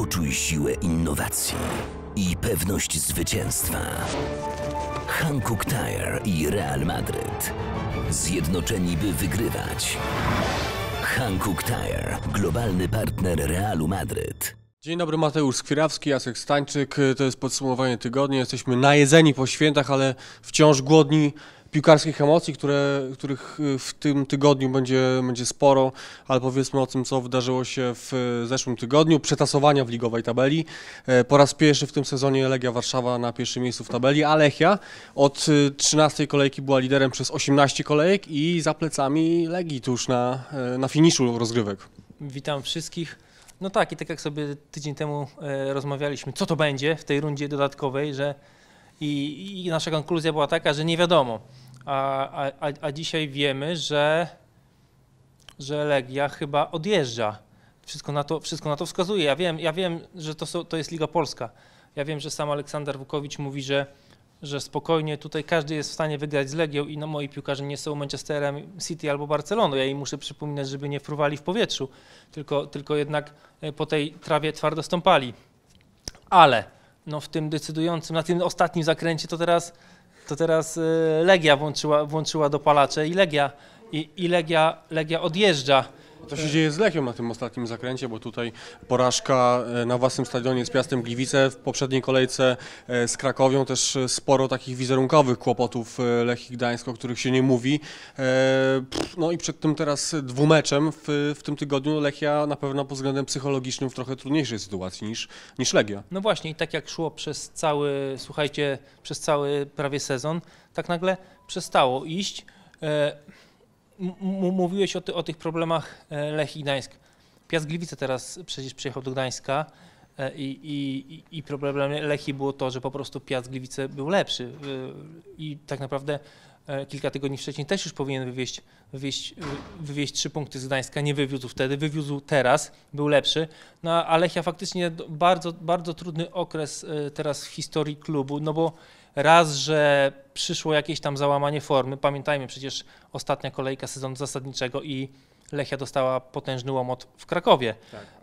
Poczuj siłę innowacji i pewność zwycięstwa. Hankook Tire i Real Madryt. Zjednoczeni by wygrywać. Hankook Tire, globalny partner Realu Madryt. Dzień dobry, Mateusz Skwirawski, Jacek Stańczyk. To jest podsumowanie tygodnia. Jesteśmy najedzeni po świętach, ale wciąż głodni piłkarskich emocji, które, których w tym tygodniu będzie, będzie sporo, ale powiedzmy o tym, co wydarzyło się w zeszłym tygodniu. Przetasowania w ligowej tabeli. E, Po raz pierwszy w tym sezonie Legia Warszawa na pierwszym miejscu w tabeli, a Lechia od y, 13 kolejki była liderem przez 18 kolejek i za plecami Legii tuż na, e, na finiszu rozgrywek. Witam wszystkich. No tak, i tak jak sobie tydzień temu e, rozmawialiśmy, co to będzie w tej rundzie dodatkowej, że i, i nasza konkluzja była taka, że nie wiadomo. A, a, a- dzisiaj wiemy, że, że Legia chyba odjeżdża. Wszystko na to, wszystko na to wskazuje. Ja wiem, ja wiem że to, to jest Liga Polska. Ja wiem, że sam Aleksander Wukowicz mówi, że, że spokojnie tutaj każdy jest w stanie wygrać z Legią i no, moi piłkarze nie są Manchesterem City albo Barceloną. Ja im muszę przypominać, żeby nie fruwali w powietrzu, tylko, tylko jednak e, po tej trawie twardo stąpali. Ale no, w tym decydującym, na tym ostatnim zakręcie to teraz, to teraz e, Legia włączyła, włączyła dopalacze i Legia, i, i Legia, Legia odjeżdża. Co się dzieje z Lechią na tym ostatnim zakręcie, bo tutaj porażka e, na własnym stadionie z Piastem Gliwice, w poprzedniej kolejce e, z Krakowią też e, sporo takich wizerunkowych kłopotów Lechii Gdańsk, o których się nie mówi. No i przed tym teraz dwumeczem w, w tym tygodniu Lechia na pewno pod względem psychologicznym w trochę trudniejszej sytuacji niż, niż Legia. No właśnie, i tak jak szło przez cały, słuchajcie, przez cały prawie sezon, tak nagle przestało iść. E, mówiłeś o, ty, o tych problemach e, Lechii Gdańsk. Piast Gliwice teraz przecież przyjechał do Gdańska e, i, i, i- i problemem Lechii było to, że po prostu Piast Gliwice był lepszy E, i tak naprawdę kilka tygodni wcześniej też już powinien wywieźć, wywieźć, wywieźć trzy punkty z Gdańska, nie wywiózł wtedy, wywiózł teraz, był lepszy. No a Lechia faktycznie bardzo, bardzo trudny okres teraz w historii klubu, no bo raz, że przyszło jakieś tam załamanie formy, pamiętajmy przecież ostatnia kolejka sezonu zasadniczego i Lechia dostała potężny łomot w Krakowie,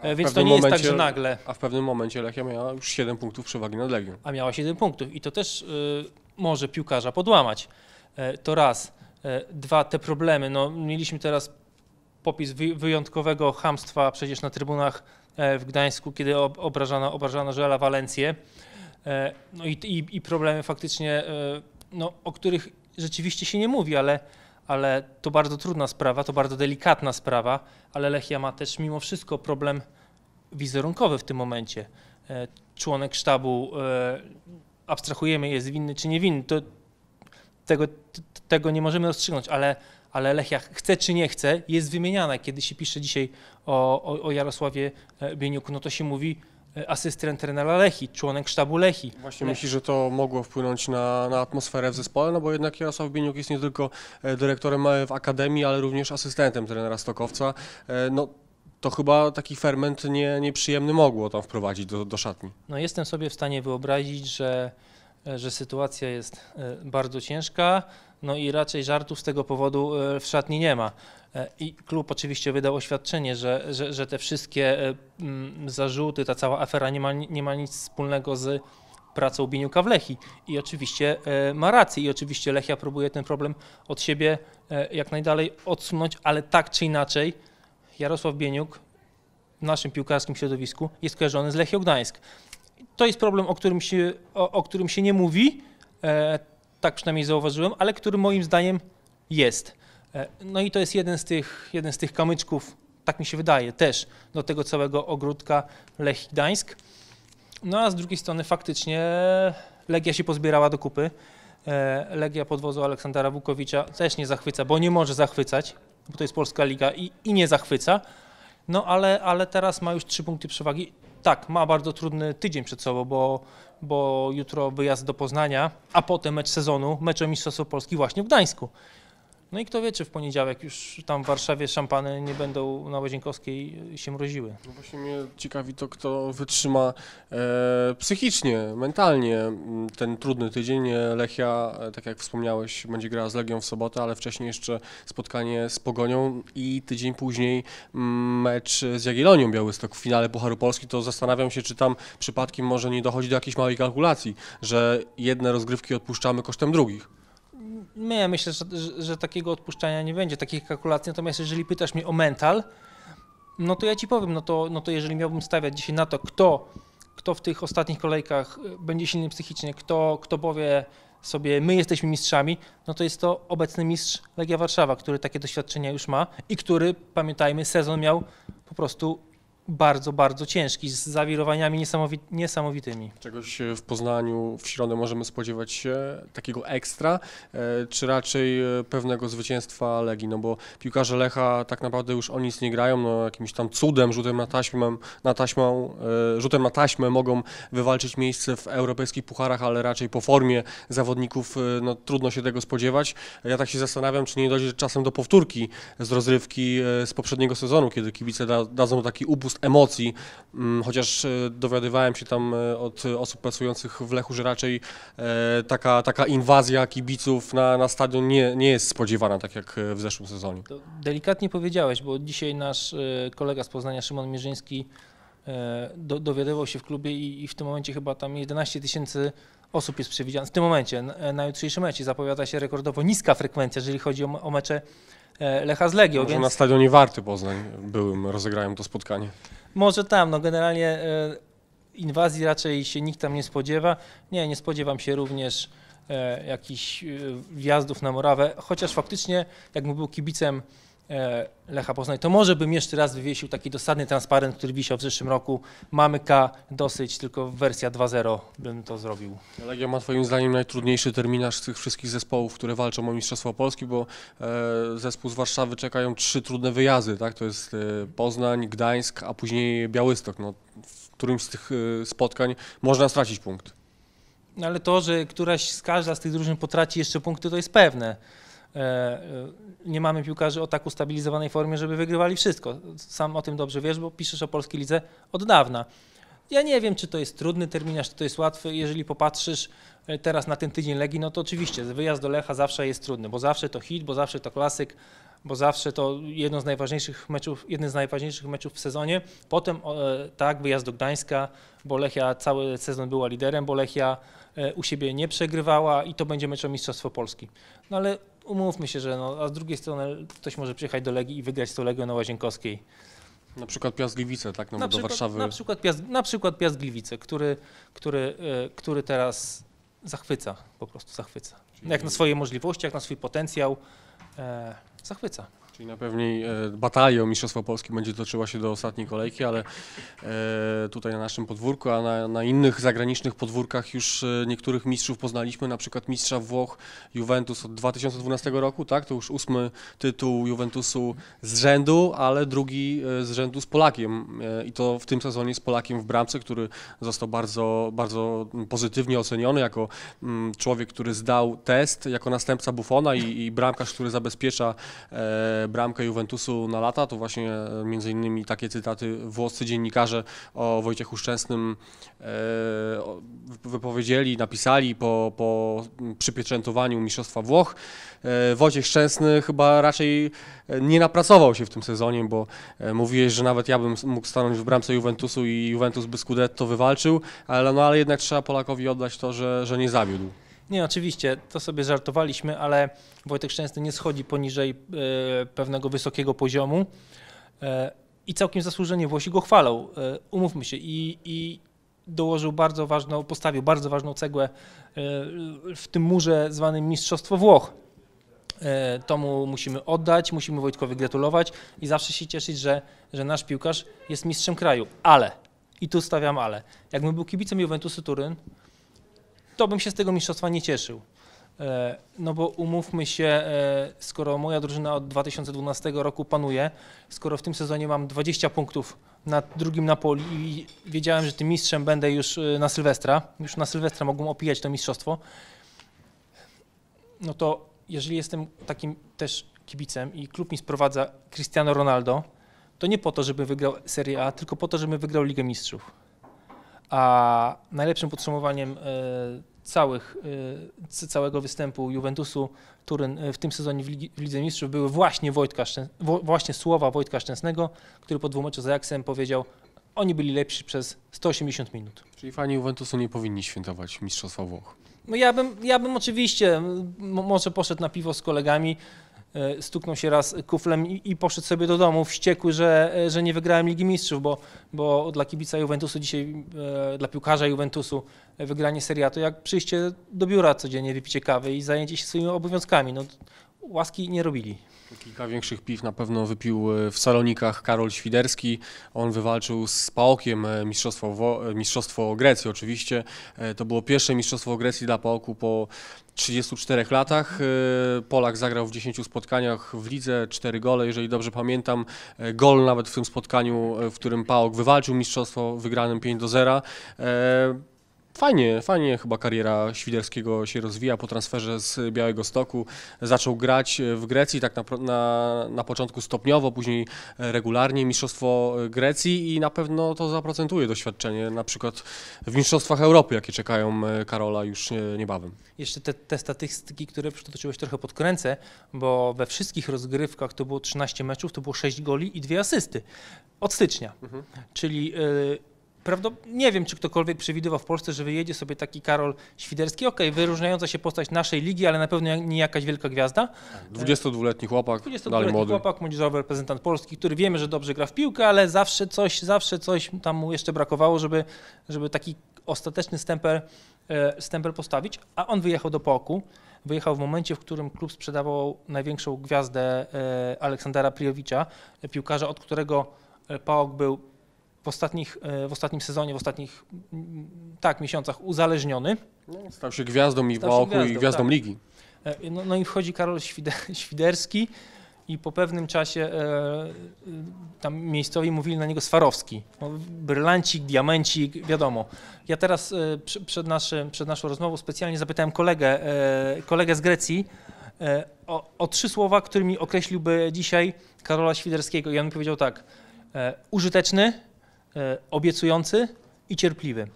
E, w więc to nie jest tak, momencie- że nagle, A w pewnym momencie Lechia miała już 7 punktów przewagi nad Legią. a miała 7 punktów i to też y, może piłkarza podłamać. E, to raz. E, dwa, te problemy, no mieliśmy teraz popis wy, wyjątkowego hamstwa przecież na trybunach e, w Gdańsku, kiedy ob, obrażano, obrażano Joela Walencję. E, no i, i, i problemy faktycznie, e, no, o których rzeczywiście się nie mówi, ale, ale to bardzo trudna sprawa, to bardzo delikatna sprawa, ale Lechia ma też mimo wszystko problem wizerunkowy w tym momencie. E, Członek sztabu, abstrahujemy, jest winny czy niewinny, to tego, tego nie możemy rozstrzygnąć, ale, ale Lechia chce czy nie chce, jest wymieniana. Kiedy się pisze dzisiaj o, o, o Jarosławie Bieniuku, no to się mówi asystent trenera Lechi, członek sztabu Lechi. Właśnie myślisz, że to mogło wpłynąć na, na atmosferę w zespole? No bo jednak Jarosław Bieniuk jest nie tylko e, dyrektorem e, w Akademii, ale również asystentem trenera Stokowca. E, No to chyba taki ferment nie, nieprzyjemny mogło tam wprowadzić do, do szatni. No jestem sobie w stanie wyobrazić, że, że sytuacja jest e, bardzo ciężka, no i raczej żartów z tego powodu e, w szatni nie ma. E, I klub oczywiście wydał oświadczenie, że, że, że te wszystkie e, mm, zarzuty, ta cała afera nie ma, nie ma nic wspólnego z pracą Bieniuka w Lechi. I oczywiście ma rację i oczywiście Lechia próbuje ten problem od siebie jak najdalej odsunąć, ale tak czy inaczej Jarosław Bieniuk w naszym piłkarskim środowisku jest kojarzony z Lechią Gdańsk. To jest problem, o którym się, o, o którym się nie mówi, tak przynajmniej zauważyłem, ale który moim zdaniem jest. E, no i to jest jeden z tych, jeden z tych kamyczków, tak mi się wydaje, też do tego całego ogródka Lech Gdańsk. No a z drugiej strony faktycznie Legia się pozbierała do kupy. E, Legia pod wodzą Aleksandra Wukowicza też nie zachwyca, bo nie może zachwycać, bo to jest Polska Liga i, i nie zachwyca. No ale, ale teraz ma już trzy punkty przewagi. Tak, ma bardzo trudny tydzień przed sobą, bo, bo jutro wyjazd do Poznania, a potem mecz sezonu, mecz o Mistrzostwo Polski właśnie w Gdańsku. No i kto wie, czy w poniedziałek już tam w Warszawie szampany nie będą na Łazienkowskiej się mroziły. No właśnie mnie ciekawi to, kto wytrzyma e, psychicznie, mentalnie m, ten trudny tydzień. E, Lechia, e, tak jak wspomniałeś, będzie grała z Legią w sobotę, ale wcześniej jeszcze spotkanie z Pogonią i tydzień później m, mecz z Jagiellonią Białystok w finale Pucharu Polski. To zastanawiam się, czy tam przypadkiem może nie dochodzi do jakiejś małej kalkulacji, że jedne rozgrywki odpuszczamy kosztem drugich. Nie, ja myślę, że, że, takiego odpuszczania nie będzie, takich kalkulacji. Natomiast jeżeli pytasz mnie o mental, no to ja ci powiem, no to, no to jeżeli miałbym stawiać dzisiaj na to, kto, kto w tych ostatnich kolejkach y, będzie silny psychicznie, kto, kto powie sobie, my jesteśmy mistrzami, no to jest to obecny mistrz Legia Warszawa, który takie doświadczenia już ma i który, pamiętajmy, sezon miał po prostu bardzo, bardzo ciężki, z zawirowaniami niesamowi- niesamowitymi. Czegoś e, w Poznaniu w środę możemy spodziewać się takiego ekstra, e, czy raczej e, pewnego zwycięstwa Legii, no bo piłkarze Lecha tak naprawdę już o nic nie grają, no jakimś tam cudem, rzutem na taśmę, na taśmą, rzutem na taśmę mogą wywalczyć miejsce w europejskich pucharach, ale raczej po formie zawodników no trudno się tego spodziewać. Ja tak się zastanawiam, czy nie dojdzie czasem do powtórki z rozrywki z poprzedniego sezonu, kiedy kibice da, dadzą taki upust emocji, Mm, chociaż e, dowiadywałem się tam e, od osób pracujących w Lechu, że raczej e, taka, taka inwazja kibiców na, na stadion nie, nie jest spodziewana, tak jak w zeszłym sezonie. To delikatnie powiedziałeś, bo dzisiaj nasz kolega z Poznania, Szymon Mierzyński, do, dowiadywał się w klubie i, i w tym momencie chyba tam 11 tysięcy osób jest przewidziane. W tym momencie, na, na jutrzejszym meczu zapowiada się rekordowo niska frekwencja, jeżeli chodzi o, o mecze Lecha z Legią, Może więc na stadionie Warty Poznań byłym rozegrałem to spotkanie. może tam, no generalnie e, inwazji raczej się nikt tam nie spodziewa. Nie, nie spodziewam się również e, jakichś e, wjazdów na Morawę, chociaż faktycznie jakbym był kibicem e, Lecha Poznań, to może bym jeszcze raz wywiesił taki dosadny transparent, który wisiał w zeszłym roku. Mamy K dosyć, tylko wersja 2.0 bym to zrobił. Legia ma twoim zdaniem najtrudniejszy terminarz z tych wszystkich zespołów, które walczą o Mistrzostwo Polski, bo e, zespół z Warszawy czekają trzy trudne wyjazdy, tak? To jest e, Poznań, Gdańsk, a później Białystok. No, w którymś z tych e, spotkań można stracić punkt. No ale to, że któraś z każda z tych drużyn potraci jeszcze punkty, to jest pewne. E, e, Nie mamy piłkarzy o tak ustabilizowanej formie, żeby wygrywali wszystko. Sam o tym dobrze wiesz, bo piszesz o polskiej lidze od dawna. Ja nie wiem, czy to jest trudny terminarz, czy to jest łatwy. Jeżeli popatrzysz e, teraz na ten tydzień Legii, no to oczywiście wyjazd do Lecha zawsze jest trudny, bo zawsze to hit, bo zawsze to klasyk, bo zawsze to jedno z najważniejszych meczów, jeden z najważniejszych meczów w sezonie. Potem e, tak, wyjazd do Gdańska, bo Lechia cały sezon była liderem, bo Lechia e, u siebie nie przegrywała i to będzie mecz o Mistrzostwo Polski. No ale umówmy się, że no, a z drugiej strony ktoś może przyjechać do Legii i wygrać z tą Legią na Łazienkowskiej. Na przykład Piast Gliwice, tak? No, na, do przykład, Warszawy. na, przykład Piast, na przykład Piast Gliwice, który, który, e, który teraz zachwyca, po prostu zachwyca. Jak na swoje możliwości, jak na swój potencjał, e, zachwyca. Czyli na pewniej e, batalia o Mistrzostwo Polski będzie toczyła się do ostatniej kolejki, ale e, tutaj na naszym podwórku, a na, na innych zagranicznych podwórkach już e, niektórych mistrzów poznaliśmy, na przykład mistrza Włoch Juventus od 2012 roku, tak? To już ósmy tytuł Juventusu z rzędu, ale drugi z rzędu z Polakiem i to w tym sezonie z Polakiem w bramce, który został bardzo, bardzo pozytywnie oceniony jako mm, człowiek, który zdał test jako następca Buffona i, i bramkarz, który zabezpiecza bramkę Juventusu na lata, to właśnie e, między innymi takie cytaty włoscy dziennikarze o Wojciechu Szczęsnym e, wypowiedzieli, napisali po, po przypieczętowaniu Mistrzostwa Włoch. E, Wojciech Szczęsny chyba raczej nie napracował się w tym sezonie, bo mówiłeś, że nawet ja bym mógł stanąć w bramce Juventusu i Juventus by Scudetto wywalczył, ale, no, ale jednak trzeba Polakowi oddać to, że, że nie zawiódł. Nie, oczywiście, to sobie żartowaliśmy, ale Wojtek Szczęsny nie schodzi poniżej e, pewnego wysokiego poziomu e, i całkiem zasłużenie Włosi go chwalą. E, umówmy się i, i dołożył bardzo ważną, postawił bardzo ważną cegłę w tym murze zwanym Mistrzostwo Włoch. To mu musimy oddać, musimy Wojtkowi gratulować i zawsze się cieszyć, że, że nasz piłkarz jest mistrzem kraju. Ale, i tu stawiam ale, jakbym był kibicem Juventusu Turyn, to bym się z tego mistrzostwa nie cieszył. E, No bo umówmy się, e, skoro moja drużyna od 2012 roku panuje, skoro w tym sezonie mam 20 punktów na drugim na polu i wiedziałem, że tym mistrzem będę już e, na Sylwestra, już na Sylwestra mogłem opijać to mistrzostwo, no to jeżeli jestem takim też kibicem i klub mi sprowadza Cristiano Ronaldo, to nie po to, żeby wygrał Serie A, tylko po to, żeby wygrał Ligę Mistrzów. A najlepszym podsumowaniem e, całych, e, całego występu Juventusu Turyn e, w tym sezonie w, Ligi, w Lidze Mistrzów były właśnie, Wojtka Szczę, właśnie słowa Wojtka Szczęsnego, który po dwóch meczu z Ajaxem powiedział, oni byli lepsi przez 180 minut. Czyli fani Juventusu nie powinni świętować Mistrzostwa Włoch. No ja bym, ja bym oczywiście może poszedł na piwo z kolegami, stuknął się raz kuflem i, i poszedł sobie do domu wściekły, że, e, że nie wygrałem Ligi Mistrzów, bo, bo dla kibica Juventusu dzisiaj, e, dla piłkarza Juventusu e, wygranie Serie A to jak przyjście do biura codziennie, wypicie kawy i zajęcie się swoimi obowiązkami. No, łaski nie robili. Kilka większych piw na pewno wypił e, w Salonikach Karol Świderski. On wywalczył z Paokiem e, mistrzostwo, Wo- e, mistrzostwo Grecji oczywiście. To było pierwsze mistrzostwo Grecji dla Paoku po 34 latach. Polak zagrał w 10 spotkaniach w lidze, 4 gole, jeżeli dobrze pamiętam. Gol nawet w tym spotkaniu, w którym Paok wywalczył mistrzostwo wygranym 5 do 0. E, Fajnie, fajnie chyba kariera Świderskiego się rozwija po transferze z Białego Stoku. Zaczął grać w Grecji tak na, na, na początku stopniowo, później regularnie Mistrzostwo Grecji i na pewno to zaprocentuje doświadczenie na przykład w Mistrzostwach Europy, jakie czekają Karola już niebawem. Jeszcze te, te statystyki, które przytoczyłeś trochę podkręcę, bo we wszystkich rozgrywkach to było 13 meczów, to było 6 goli i dwie asysty od stycznia. Czyli yy, prawdop- nie wiem, czy ktokolwiek przewidywał w Polsce, że wyjedzie sobie taki Karol Świderski. Okej, wyróżniająca się postać naszej ligi, ale na pewno nie jakaś wielka gwiazda. 22-letni chłopak, dalej 22-letni młody. chłopak, młodzieżowy reprezentant Polski, który wiemy, że dobrze gra w piłkę, ale zawsze coś, zawsze coś tam mu jeszcze brakowało, żeby, żeby taki ostateczny stempel, e, stempel postawić, a on wyjechał do Poku. Wyjechał w momencie, w którym klub sprzedawał największą gwiazdę e, Aleksandra Prijowicza, e, piłkarza, od którego Paok był w, ostatnich, e, w ostatnim sezonie, w ostatnich mm, tak, miesiącach uzależniony. Stał się gwiazdą i się Paoku i gwiazdą, gwiazdą tak. ligi. E, No, no i wchodzi Karol Świde, Świderski i po pewnym czasie e, e, tam miejscowi mówili na niego Swarowski. No, brylancik, diamencik, wiadomo. Ja teraz e, przy- przed, naszym, przed naszą rozmową specjalnie zapytałem kolegę, e, kolegę z Grecji o, o trzy słowa, którymi określiłby dzisiaj Karola Świderskiego. I on mi powiedział tak, użyteczny, obiecujący i cierpliwy.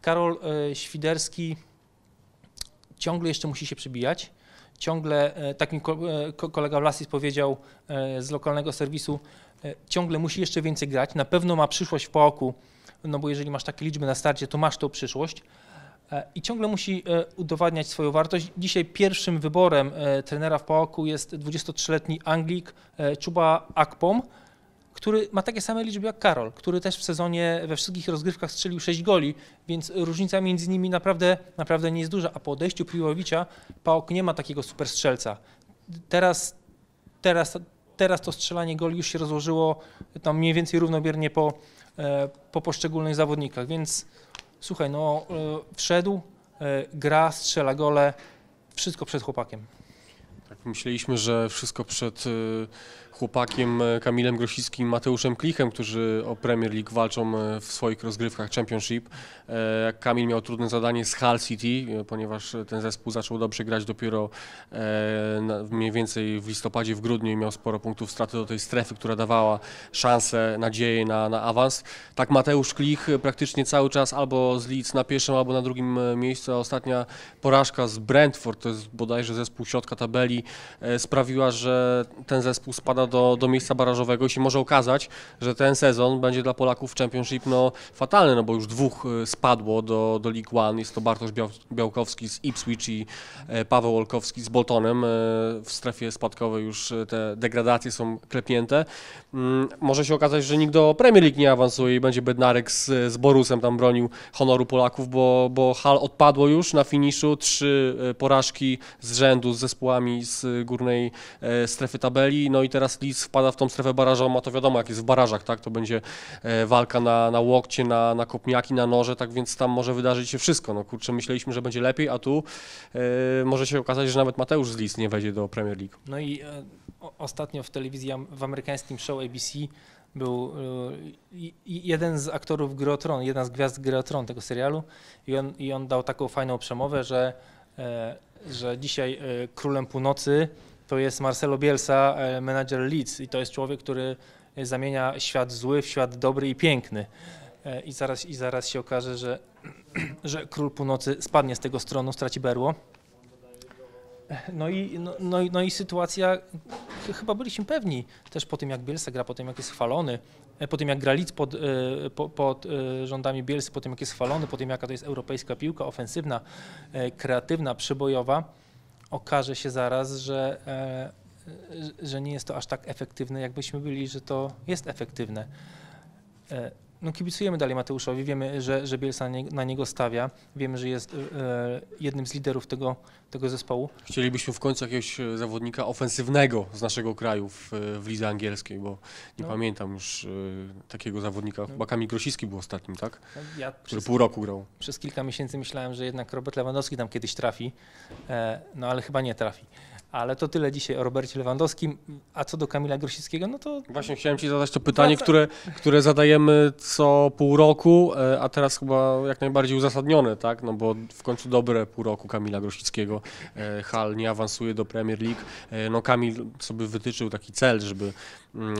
Karol e, Świderski ciągle jeszcze musi się przebijać. Ciągle, e, tak mi ko- e, ko- kolega Vlasis powiedział e, z lokalnego serwisu, e, ciągle musi jeszcze więcej grać. Na pewno ma przyszłość w Paoku, no bo jeżeli masz takie liczby na starcie, to masz tą przyszłość. E, I ciągle musi e, udowadniać swoją wartość. Dzisiaj pierwszym wyborem e, trenera w Paoku jest 23-letni Anglik e, Chuba Akpom, który ma takie same liczby jak Karol, który też w sezonie we wszystkich rozgrywkach strzelił 6 goli, więc różnica między nimi naprawdę, naprawdę nie jest duża. A po odejściu Priłowicza Paok nie ma takiego super strzelca. Teraz, teraz, teraz to strzelanie goli już się rozłożyło tam mniej więcej równomiernie po, e, po poszczególnych zawodnikach, więc słuchaj, no e, wszedł, e, gra, strzela gole, wszystko przed chłopakiem. Tak, myśleliśmy, że wszystko przed chłopakiem y, Kamilem Grosickim Mateuszem Klichem, którzy o Premier League walczą y, w swoich rozgrywkach Championship. E, Kamil miał trudne zadanie z Hull City, ponieważ ten zespół zaczął dobrze grać dopiero e, mniej więcej w listopadzie, w grudniu i miał sporo punktów straty do tej strefy, która dawała szansę, nadzieję na, na awans. Tak Mateusz Klich praktycznie cały czas albo z Leeds na pierwszym, albo na drugim e, miejscu, a ostatnia porażka z Brentford, to jest bodajże zespół środka tabeli, e, sprawiła, że ten zespół spada do, do miejsca barażowego i się może okazać, że ten sezon będzie dla Polaków w Championship no, fatalny, no bo już dwóch e, spadło do, do League One, jest to Bartosz Biał, Białkowski z Ipswich i e, Paweł Olkowski z Boltonem. E, W strefie spadkowej już te degradacje są klepnięte. Mm, Może się okazać, że nikt do Premier League nie awansuje i będzie Bednarek z, z Borusem tam bronił honoru Polaków, bo, bo Hal odpadło już na finiszu, trzy porażki z rzędu z zespołami z górnej strefy tabeli, no i teraz Leeds wpada w tą strefę barażową, a to wiadomo jak jest w barażach, tak, to będzie e, walka na, na łokcie, na, na kopniaki, na noże, tak więc tam może wydarzyć się wszystko, no kurczę, myśleliśmy, że będzie lepiej, a tu e, może się okazać, że nawet Mateusz z Leeds nie wejdzie do Premier League. No i e, ostatnio w telewizji, w amerykańskim show ABC był e, jeden z aktorów Gry Tron, jedna z gwiazd Gry Tron tego serialu i on, i on dał taką fajną przemowę, że że dzisiaj królem północy to jest Marcelo Bielsa, e, menadżer Leeds i to jest człowiek, który e, zamienia świat zły w świat dobry i piękny. E, I zaraz, i zaraz się okaże, że, że król północy spadnie z tego stronu, straci berło. No i, no, no, no i sytuacja, ch- chyba byliśmy pewni też po tym, jak Bielsa gra, po tym, jak jest chwalony, po tym, jak gra Leeds pod, po, pod e, rządami Bielsy, po tym, jak jest chwalony, po tym, jaka to jest europejska piłka, ofensywna, kreatywna, przybojowa, okaże się zaraz, że, e, że nie jest to aż tak efektywne, jakbyśmy byli, że to jest efektywne. No kibicujemy dalej Mateuszowi, wiemy, że, że Bielsa na nie- na niego stawia, wiemy, że jest e, jednym z liderów tego, tego zespołu. Chcielibyśmy w końcu jakiegoś e, zawodnika ofensywnego z naszego kraju w, e, w lidze angielskiej, bo nie No. pamiętam już takiego zawodnika. Chyba Kamil Grosicki był ostatnim, tak? No, Ja Który przez, pół roku grał. przez kilka miesięcy myślałem, że jednak Robert Lewandowski tam kiedyś trafi, no ale chyba nie trafi. Ale to tyle dzisiaj o Robercie Lewandowskim. A co do Kamila Grosickiego, no to Właśnie chciałem Ci zadać to pytanie, które, które zadajemy co pół roku, e, a teraz chyba jak najbardziej uzasadnione, tak? No bo w końcu dobre pół roku Kamila Grosickiego. E, Hal nie awansuje do Premier League. E, No Kamil sobie wytyczył taki cel, żeby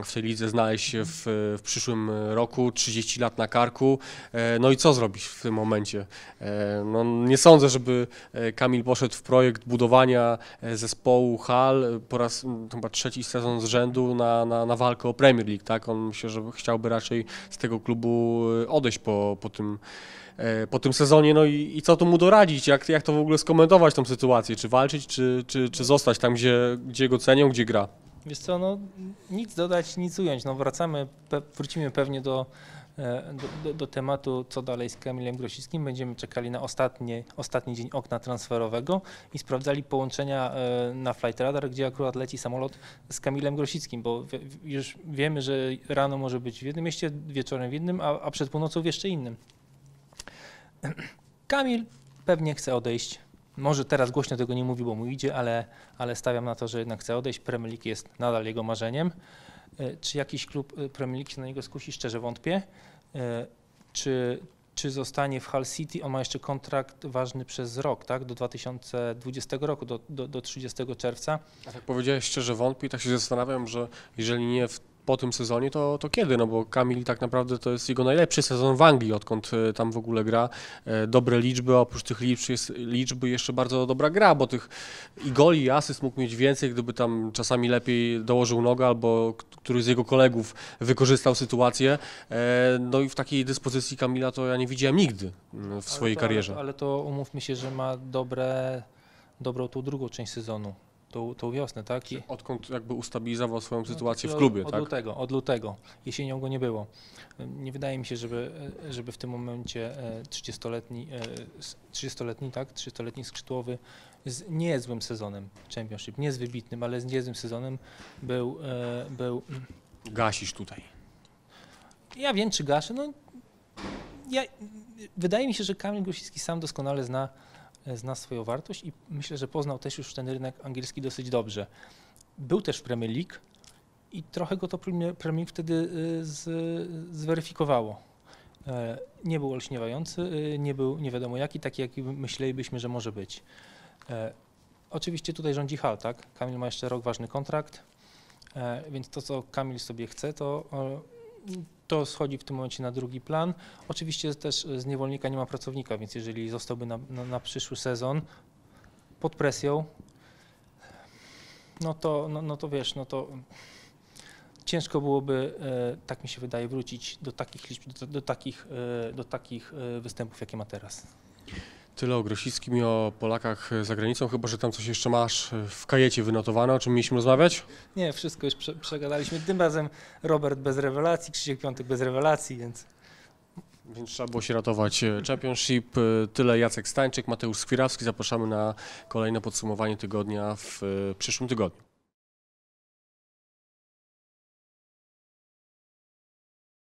w tej lidze znaleźć się w, w przyszłym roku, 30 lat na karku. E, No i co zrobić w tym momencie? E, No nie sądzę, żeby e, Kamil poszedł w projekt budowania zespołu Hal po raz mm, chyba trzeci sezon z rzędu na, na, na walkę o Premier League, tak? On myślę, że chciałby raczej z tego klubu odejść po, po tym po tym sezonie, no i, i co tu mu doradzić, jak, jak to w ogóle skomentować tą sytuację, czy walczyć, czy, czy, czy zostać tam, gdzie, gdzie go cenią, gdzie gra. Wiesz co, no nic dodać, nic ująć. No wracamy, pe, wrócimy pewnie do, e, do, do, do tematu, co dalej z Kamilem Grosickim. Będziemy czekali na ostatnie, ostatni dzień okna transferowego i sprawdzali połączenia e, na Flight Radar, gdzie akurat leci samolot z Kamilem Grosickim, bo wie, już wiemy, że rano może być w jednym mieście, wieczorem w innym, a, a przed północą w jeszcze innym. Kamil pewnie chce odejść. Może teraz głośno tego nie mówi, bo mu idzie, ale, ale stawiam na to, że jednak chce odejść. Premier League jest nadal jego marzeniem. E, Czy jakiś klub e, Premier League się na niego skusi? Szczerze wątpię. E, Czy, czy zostanie w Hull City? On ma jeszcze kontrakt ważny przez rok, tak? Do 2020 roku, do, do, do 30 czerwca. A tak powiedziałeś szczerze wątpię i tak się zastanawiam, że jeżeli nie w, po tym sezonie, to, to kiedy? No bo Kamil tak naprawdę to jest jego najlepszy sezon w Anglii, odkąd e, tam w ogóle gra. E, Dobre liczby, oprócz tych liczb jest liczby jeszcze bardzo dobra gra, bo tych i goli i asyst mógł mieć więcej, gdyby tam czasami lepiej dołożył nogę albo któryś z jego kolegów wykorzystał sytuację. E, No i w takiej dyspozycji Kamila to ja nie widziałem nigdy mm, w swojej ale to, karierze. Ale to, ale to umówmy się, że ma dobre, dobrą tą drugą część sezonu, tą, tą wiosnę, tak? I, Odkąd jakby ustabilizował swoją sytuację w Od- klubie, od, tak? lutego, od lutego. Jesienią go nie było. Nie wydaje mi się, żeby, żeby w tym momencie e, 30-letni, e, s- 30-letni, tak, 30-letni skrzydłowy z niezłym sezonem Championship, nie z wybitnym, ale z niezłym sezonem był, e, był Gasisz tutaj. ja wiem, czy gaszę, no ja, wydaje mi się, że Kamil Grosicki sam doskonale zna, zna swoją wartość i myślę, że poznał też już ten rynek angielski dosyć dobrze. Był też w Premier League i trochę go to Premier League wtedy y, z, zweryfikowało. E, Nie był olśniewający, nie był nie wiadomo jaki, taki jaki myślelibyśmy, że może być. E, Oczywiście tutaj rządzi Hal, tak? Kamil ma jeszcze rok ważny kontrakt, e, więc to, co Kamil sobie chce, to e, to schodzi w tym momencie na drugi plan. Oczywiście też z niewolnika nie ma pracownika, więc jeżeli zostałby na, na, na przyszły sezon pod presją, no to, no, no to wiesz, no to ciężko byłoby, e, tak mi się wydaje, wrócić do takich liczb, do, do takich, e, do takich e, występów, jakie ma teraz. Tyle o Grosickim i o Polakach za granicą, chyba że tam coś jeszcze masz w kajecie wynotowane, o czym mieliśmy rozmawiać? Nie, wszystko już prze, przegadaliśmy. Tym razem Robert bez rewelacji, Krzysiek Piątek bez rewelacji, więc Więc trzeba było się ratować e, Championship. E, Tyle Jacek Stańczyk, Mateusz Skwirawski. Zapraszamy na kolejne podsumowanie tygodnia w e, przyszłym tygodniu.